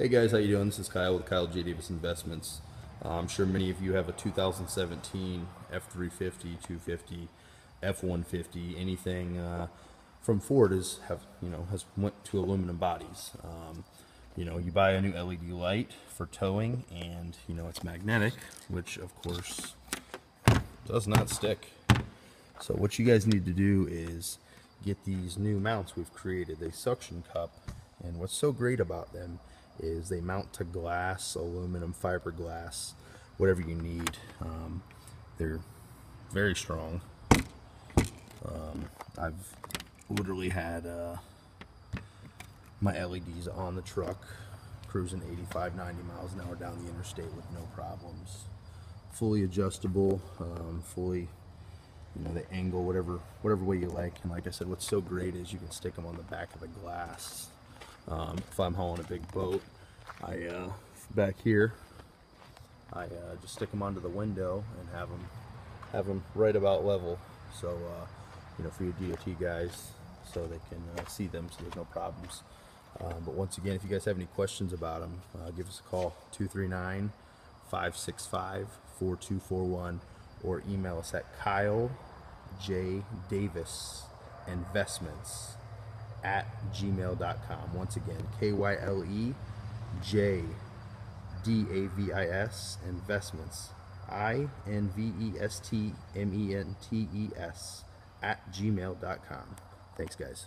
Hey guys, how you doing? This is Kyle with Kyle J. Davis Investments. Uh, I'm sure many of you have a 2017 F350, 250, F150, anything uh, from Ford is have you know has went to aluminum bodies. Um, you know, you buy a new LED light for towing, and you know it's magnetic, which of course does not stick. So what you guys need to do is get these new mounts we've created. They suction cup, and what's so great about them is they mount to glass, aluminum, fiberglass, whatever you need. Um, they're very strong. Um, I've literally had uh, my LEDs on the truck cruising 85, 90 miles an hour down the interstate with no problems. Fully adjustable, um, fully, you know, the angle, whatever, whatever way you like. And like I said, what's so great is you can stick them on the back of the glass um, if I'm hauling a big boat, I uh, back here, I uh, just stick them onto the window and have them have them right about level. So uh, you know, for your DOT guys, so they can uh, see them, so there's no problems. Um, but once again, if you guys have any questions about them, uh, give us a call 239 565 4241 or email us at Kyle J Davis Investments at gmail.com. Once again, K Y L E J D A V I S investments. I N V E S T M E N T E S at gmail.com. Thanks, guys.